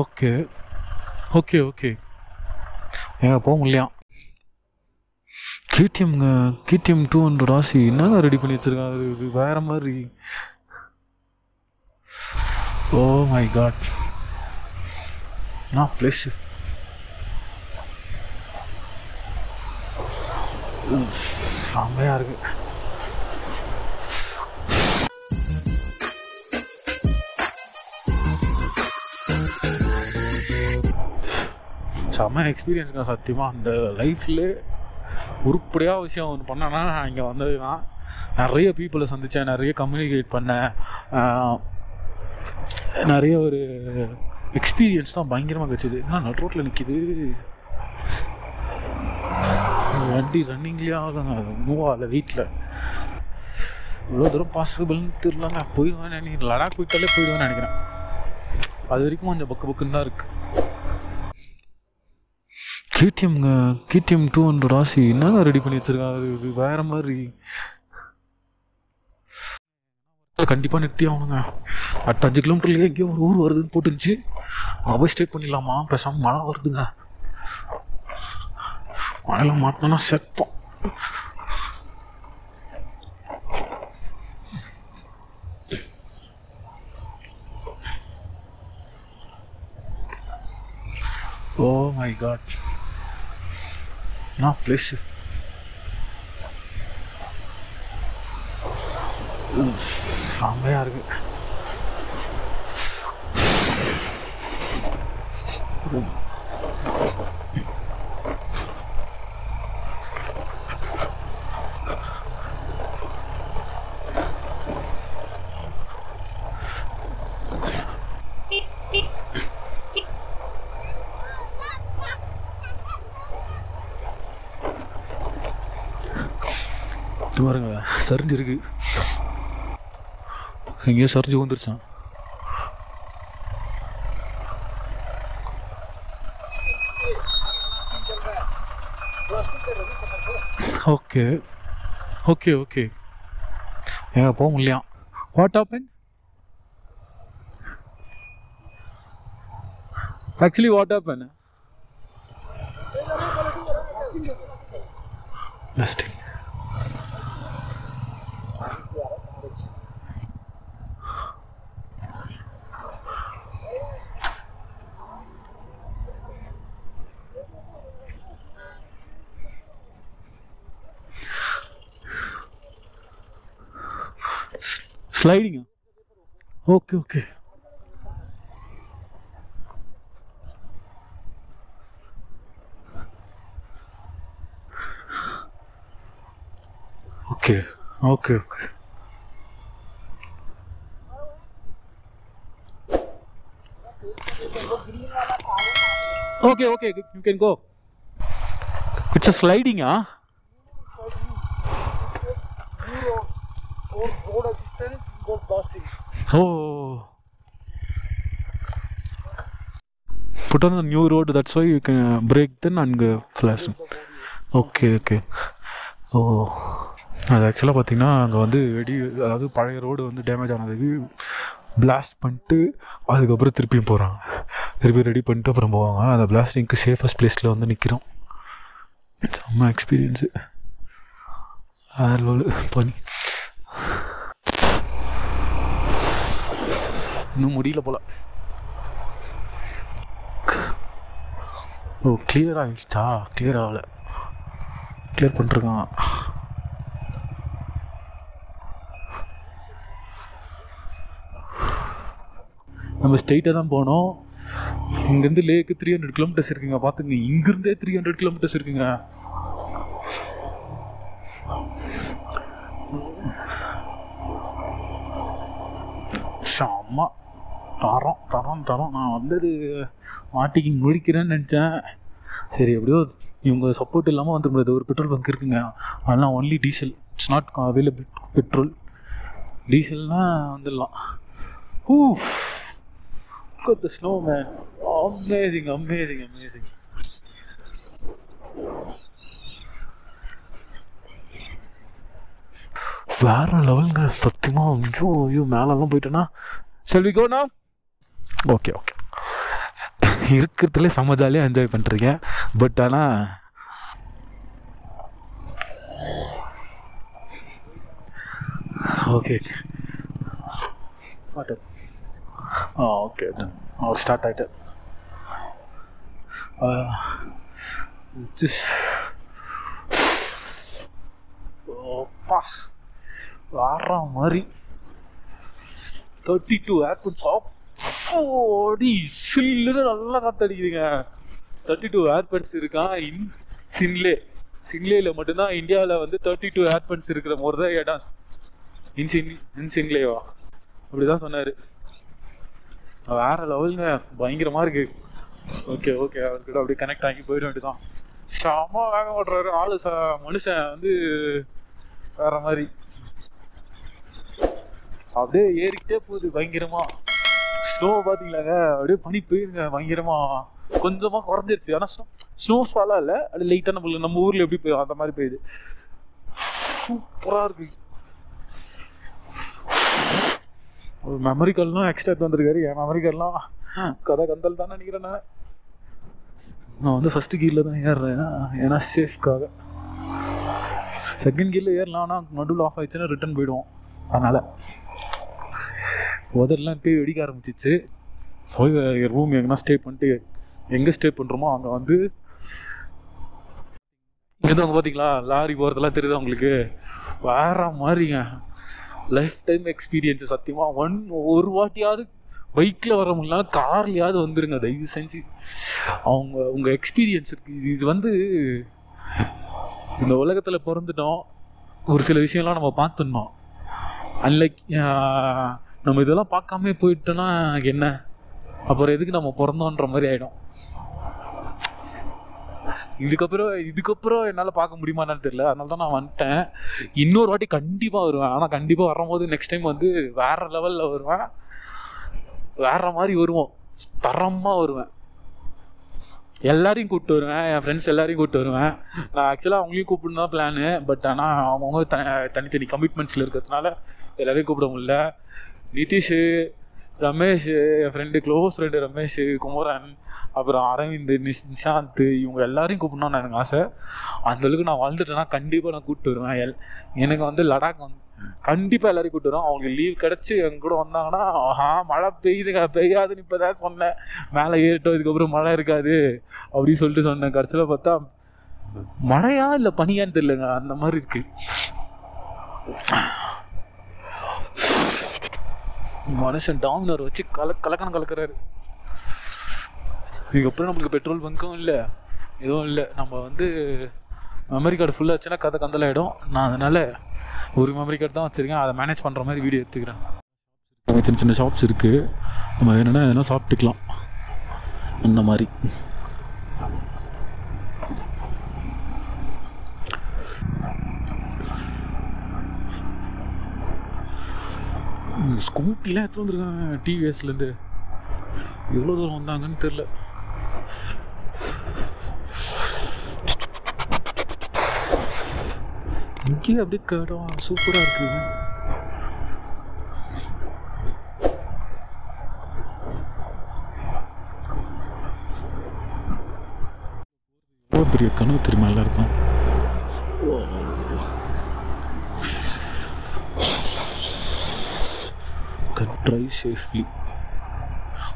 Okay. Okay okay. ஏங்க போக முடியலையா? கேடிஎம்ங்க கேடிஎம் டூ ஹண்ட்ரட் ராசி என்னங்க ரெடி பண்ணி வச்சிருக்காங்க? அது வேற மாதிரி. ஓ மை காட் நான் ப்ளஸ் செம்மையாக இருக்குது செம்ம எக்ஸ்பீரியன்ஸுங்க சத்தியமாக அந்த லைஃப்பில் உருப்படியாக விஷயம் ஒன்று பண்ணேன்னா நான் இங்கே வந்தது தான் நிறைய பீப்புளை சந்தித்தேன் நிறைய கம்யூனிகேட் பண்ணேன். நிறைய ஒரு எக்ஸ்பீரியன்ஸ் தான் பயங்கரமாக கிடச்சிது. ஏன்னா நட் ரோட்டில் நிற்கிது வண்டி ரன்னிங்லேயே ஆகலைங்க அது மூவ் ஆகலை வீட்டில் இவ்வளோ தூரம் பாசிபிள்னு தெரியலங்க போயிடுவேன் நினைக்கிறேன். லடாக் போயிட்டாலே போயிடுவேன்னு நினைக்கிறேன். அது வரைக்கும் கொஞ்சம் பக்கு பக்குன்னு தான் இருக்குது கேடிஎம்ங்க கேடிஎம் டூ ஹண்ட்ரட் ஆசி என்னங்க ரெடி பண்ணி வச்சுருக்காங்க? அது வேற மாதிரி. கண்டிப்பாக நிறுத்தி ஆகணுங்க. அடுத்த அஞ்சு கிலோமீட்டர்லேயே எங்கேயோ ஒரு ஊர் வருதுன்னு போட்டுருந்துச்சு. அங்கே ஸ்டேட் ஸ்டே பண்ணிடலாமா? பேசாமல் மழை வருதுங்க. மழையில் மாட்டினோன்னா செத்தோம். ஓ மை காட் நான் ப்ளஸ் செம்மையாக இருக்கு பாருங்க சரிஞ்சு இருக்கு எங்கேயோ சரிஞ்சு வந்துருச்சான் ஓகே ஓகே ஓகே. ஏங்க போக முடியலையா? What happen actually what Sliding? Okay, okay. Okay, okay, okay. Okay, okay, you can go. It's a sliding, huh? Zero or road assistance gold blasting. Oh. Put on a new road that's why you can break then and go flash. Okay okay oh. அது ஆக்சுவலாக பார்த்தீங்கன்னா அங்கே வந்து வெடி அதாவது பழைய road வந்து damage ஆனதுக்கு பிளாஸ்ட் பண்ணிட்டு அதுக்கப்புறம் திருப்பியும் போகிறாங்க திருப்பி ரெடி பண்ணிட்டு அப்புறம் போவாங்க. அந்த பிளாஸ்டிங்க்கு சேஃபஸ்ட் பிளேஸில் வந்து நிற்கிறோம் செம்ம எக்ஸ்பீரியன்ஸு வேறு பண்ணி இன்னும் முடியல போல. ஓ கிளியர் ஆகிடுச்சா கிளியர் ஆகலை. கிளியர் பண்ணிருக்கான். நம்ம ஸ்ட்ரெயிட்டாக தான் போனோம். இங்கேருந்து லேக்கு த்ரீ ஹண்ட்ரட் கிலோமீட்டர்ஸ் இருக்குங்க. பார்த்துங்க இங்கேருந்தே த்ரீ ஹண்ட்ரட் கிலோமீட்டர்ஸ் இருக்குங்க. செம்ம. தரம் தரம் தரோம். நான் வந்தது மாட்டிக்கு முடிக்கிறேன்னு நினச்சேன். சரி எப்படியோ இவங்க சப்போர்ட் இல்லாமல் வந்துட முடியாது. ஒரு பெட்ரோல் பங்க் இருக்குங்க. அதெல்லாம் only diesel it's not available petrol டீசல்னால் வந்துடலாம். Who the snow man amazing amazing amazing வேற லெவலுங்க சத்தியமா ஐயோ ஐயோ மேலெல்லாம் போயிட்டேன்னா செல்வி we ஓகே ஓகே இருக்கிறதுல செம்ம ஜாலியாக என்ஜாய் பண்ணுறீங்க பட் ஆனால் ஓகே ஆ ஓகே அவர் ஸ்டார்ட் ஆகிட்டு ஓப்பா வர மாதிரி. தேர்ட்டி டூ ஏர்போர்ட்ஸ் ஓடி சில்லுன்னு நல்லா காத்தடிக்குதுங்க. தேர்ட்டி டூ ஏர்பன்ஸ் இருக்கான் இன் சின்லே. சின்லேயில் மட்டும்தான் இந்தியாவில் வந்து தேர்ட்டி டூ ஏர்பன்ஸ் இருக்கிற மாதிரி தான் இடம். இன் சிங் இன் சின்லேவா? அப்படிதான் சொன்னார். வேற லெவலுங்க. பயங்கரமாக இருக்கு. Okay okay. அவர்கிட்ட அப்படியே கனெக்ட் ஆகி போயிட வேண்டியதான் செம்ம வேகம் ஓட்டுறாரு. ஆளு ச மனுஷன் வந்து வேற மாதிரி. அப்படியே ஏறிக்கிட்டே போகுது பயங்கரமாக ஸ்னோ பாத்தீங்களாங்க அப்படியே பனி போயிருங்க பயங்கரமா. கொஞ்சமா குறைஞ்சிருச்சு. ஆனா ஸ்னோ ஃபாலாக இல்லை. அது லைட்டாக நம்மளுக்கு நம்ம ஊர்ல எப்படி போய் அந்த மாதிரி போயிடுது சூப்பரா இருக்கு. ஒரு மெமரி கார்டெலாம் எக்ஸ்ட்ரா எடுத்து வந்திருக்காரு. என் மெமரி கார்டெலாம் கதை கந்தல் தான் நினைக்கிறேன் நான். நான் வந்து ஃபர்ஸ்ட் கீரில் தான் ஏறுறேன். ஏன்னா சேஃப்காக செகண்ட் கீரில் ஏறலாம். ஆனால் நடுவில் ஆஃப் ஆயிடுச்சுன்னா ரிட்டர்ன் போயிடுவோம். அதனால். உதரெலாம் போய் வெடிக்க ஆரம்பிச்சிச்சு. போய் ரூம் எங்கன்னா ஸ்டே பண்ணிட்டு எங்கே ஸ்டே பண்ணுறோமோ அங்கே வந்து இங்கே வந்து பார்த்தீங்களா லாரி போகிறதெல்லாம் தெரியுது உங்களுக்கு? வேற மாதிரிங்க. லைஃப் டைம் எக்ஸ்பீரியன்ஸ் சத்தியமாக ஒன் ஒரு வாட்டியாவது பைக்கில் வர முடியல கார்லையாவது வந்துருங்க தயவு செஞ்சு. அவங்க உங்கள் எக்ஸ்பீரியன்ஸ் இருக்குது இது வந்து இந்த உலகத்தில் பிறந்துட்டோம். ஒரு சில விஷயம்லாம் நம்ம பார்த்துடணும். அன்லைக் நம்ம இதெல்லாம் பார்க்காம போயிட்டோன்னா என்ன? அப்புறம் எதுக்கு நம்ம பிறந்தோன்ற மாதிரி ஆகிடும் இதுக்கப்புறம் இதுக்கப்புறம் என்னால் பார்க்க முடியுமான்னு தெரியல. அதனால தான் நான் வந்துட்டேன். இன்னொரு வாட்டி கண்டிப்பாக வருவேன். ஆனால் கண்டிப்பாக வரும்போது நெக்ஸ்ட் டைம் வந்து வேற லெவலில் வருவேன். வேற மாதிரி வருவோம். தரமாக வருவேன். எல்லாரையும் கூப்பிட்டு வருவேன். என் ஃப்ரெண்ட்ஸ் எல்லாரையும் கூப்பிட்டு வருவேன். நான் ஆக்சுவலாக அவங்களையும் கூப்பிடணும் தான் பிளானு பட் ஆனால் அவங்க த தனித்தனி கமிட்மெண்ட்ஸில் இருக்கிறதுனால எல்லாரையும் கூப்பிட முடியல. நிதிஷ் ரமேஷ் என் friend close friend Ramesh Kumaran அப்புறம் அரவிந்த் நிஷ் நிஷாந்த் இவங்க எல்லாரையும் கூப்பிடணும்னு எனக்கு ஆசை. அந்தளவுக்கு நான் வாழ்ந்துட்டேன்னா கண்டிப்பாக நான் கூப்பிட்டு வருவேன் எல் எனக்கு வந்து லடாக் வந்து கண்டிப்பாக எல்லாரையும் கூப்பிட்டு வரும் அவங்களுக்கு லீவ் கிடச்சி எங்க கூட வந்தாங்கன்னா ஆஹா மழை பெய்யுதுங்க பெய்யாதுன்னு இப்போ தான் சொன்னேன். மேலே ஏறிட்டோம் இதுக்கப்புறம் மழை இருக்காது அப்படின்னு சொல்லிட்டு சொன்னேன். கடைசியில் பார்த்தா மழையா இல்லை பனியான்னு தெரியலங்க அந்த மாதிரி இருக்குது மனுஷன் டாமினர் வச்சு கல கலக்கணம் கலக்கிறாரு. இதுக்கப்புறம் நம்மளுக்கு பெட்ரோல் பங்க்கும் இல்லை எதுவும் இல்லை. நம்ம வந்து மெமரி கார்டு ஃபுல்லாக வச்சுன்னா கதை கந்தலாயிடும். நான் அதனால் ஒரு மெமரி கார்டு தான் வச்சுருக்கேன். அதை மேனேஜ் பண்ணுற மாதிரி வீடியோ எடுத்துக்கிறேன். சின்ன சின்ன ஷாப்ஸ் இருக்குது நம்ம என்னென்னா எதனா சாப்பிட்டுக்கலாம். அந்த மாதிரி. ஸ்கூட்டிலாம் எடுத்து வந்திருக்காங்க டிவிஎஸ்லேருந்து எவ்வளோ தூரம் வந்தாங்கன்னு தெரில இங்கேயே அப்படியே கேடம் சூப்பராக இருக்குது பெரிய கனவு தெரியுமா எல்லாருக்கும்? கேன் ட்ரை சேஃப்லி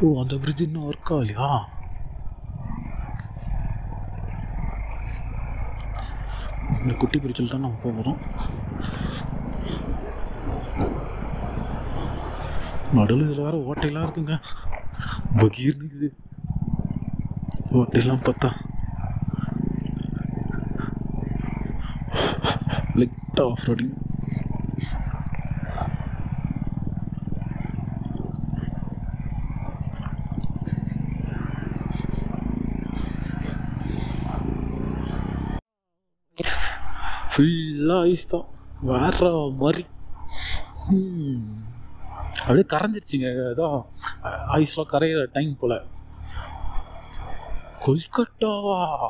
ஓ அந்த பிரிட்ஜ் இன்னும் ஒர்க் ஆகலையா இந்த குட்டி பிரிட்ஜில் தான் நம்ம போகிறோம் நடுவில் இதில் வேறு ஓட்டையெல்லாம் இருக்குங்க. பகீர்னு இது ஓட்டையெல்லாம் பார்த்தா. லைட்டாக ஆஃப் ரோடிங் ஃபுல்லாக ஐஸ் தான் வேற மாதிரி. ம். அப்படியே கரைஞ்சிருச்சுங்க. அதான் ஐஸ்லாம் கரையிற டைம் போல். கொல்கட்டாவா?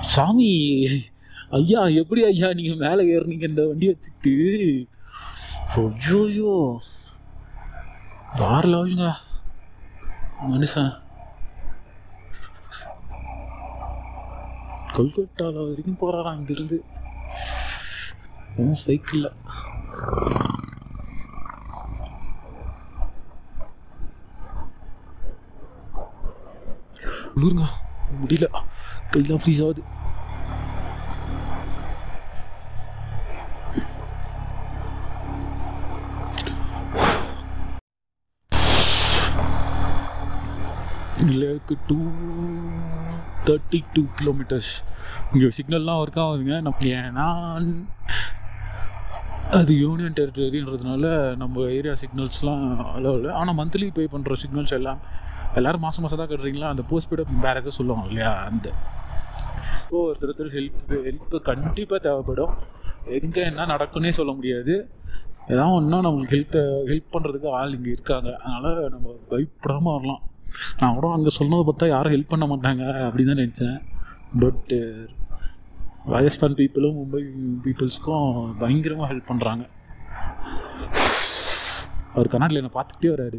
சாமி ஐயா எப்படி ஐயா நீங்கள் மேலே ஏறுனீங்க இந்த வண்டி வச்சுக்கிட்டு? ஐயோயோ. வேற லெவலுங்க. மனுஷன். கொல்கட்டாவில் வரைக்கும் போகிறாரா இங்கிருந்து. சைக்கிளில். குளிருங்க. முடியல. கையெல்லாம் ஃப்ரீஸ் ஆகுது. லேக்கு டூ தேர்ட்டி டூ கிலோமீட்டர்ஸ் இங்கே சிக்னல்லாம் ஒர்க் ஆகுதுங்க. நம்ம ஏன்னா அது யூனியன் டெரிட்டரின்றதுனால நம்ம ஏரியா சிக்னல்ஸ்லாம் அளவு இல்லை. ஆனால் மந்த்லி பே பண்ணுற சிக்னல்ஸ் எல்லாம் எல்லோரும் மாதம் மாதம் தான் கட்டுறீங்களா? அந்த போஸ்ட் பெய்டை வேறு எதுவும் சொல்லுவாங்க இல்லையா? அந்த ஸோ ஒருத்தர் ஹெல்ப் ஹெல்ப்பு கண்டிப்பாக தேவைப்படும். எங்கே என்ன நடக்குன்னே சொல்ல முடியாது. ஏதாவது ஒன்றா நம்மளுக்கு ஹெல்ப் ஹெல்ப் பண்ணுறதுக்கு ஆள் இங்கே இருக்காங்க. அதனால் நம்ம பயப்படாமல் வரலாம். நான் கூட அங்கே சொன்னதை பார்த்தா யாரும் ஹெல்ப் பண்ண மாட்டாங்க அப்படின்னு தான் நினச்சேன். பட்டு ராஜஸ்தான் uh, பீப்புளும் மும்பை பீப்புள்ஸ்க்கும் பயங்கரமாக ஹெல்ப் பண்ணுறாங்க அவர் கர்நாடகில் என்னை பார்த்துக்கிட்டே வராரு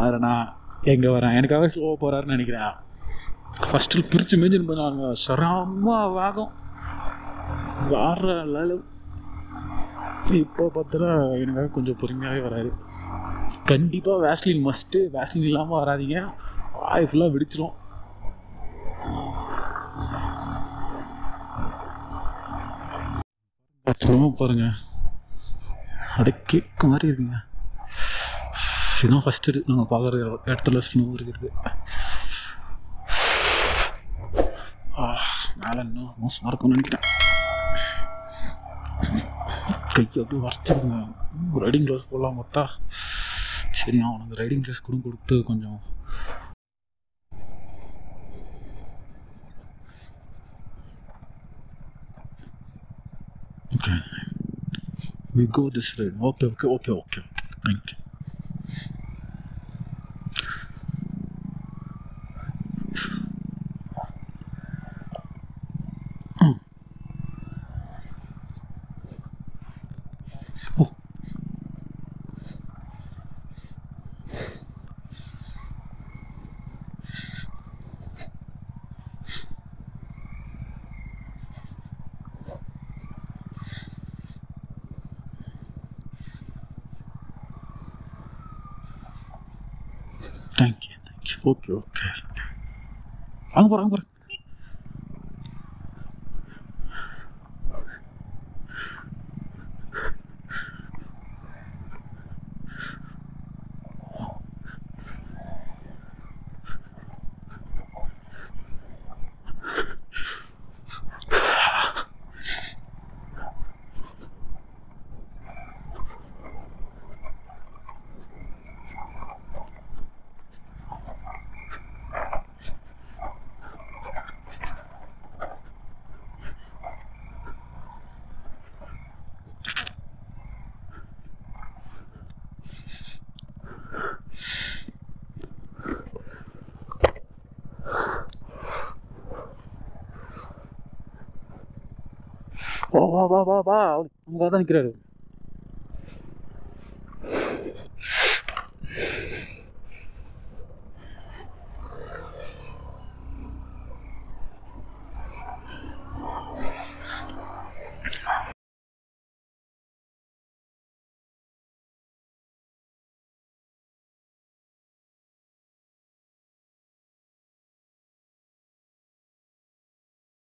அதில் நான் எங்கே வரேன்? எனக்காக ஸ்லோவாக போகிறாருன்னு நினைக்கிறேன். ஃபஸ்ட்டு பிரித்து மேய்ஞ்சின்னு பண்ணாங்க செராம வேகம். வேற லெவல் இப்போ பார்த்தா எனக்காக கொஞ்சம் பொறுமையாகவே வராரு கண்டிப்பாக வேஸ்லின் மஸ்ட்டு வேஸ்லின் இல்லாமல் வராதீங்க. வாய் ஃபுல்லாக வெடிச்சிடும் சும்மா பாருங்க. அப்படியே கேட்க மாதிரி இருக்குங்க. இதுதான் ஃபஸ்ட்டு இருக்கு நாங்கள் பார்க்குற இடத்துல ஸ்னோ இருக்குது. மேலே இன்னும் மோசமாக இருக்கும்னு நினைக்கிறேன். கையை அப்படியே வரைச்சிருங்க ரைடிங் க்ளோஸ் போடலாம் பார்த்தா சரி நான் உனக்கு ரைடிங் ட்ரெஸ் கூட கொடுத்து கொஞ்சம் okay we go this right okay okay okay okay thank you you Mm. Oh. Thank you thank you okay okay வாங்க போகிறேன் போகிறேன் வா வா வா வா வா. நமக்காக தான் நிற்கிறாரு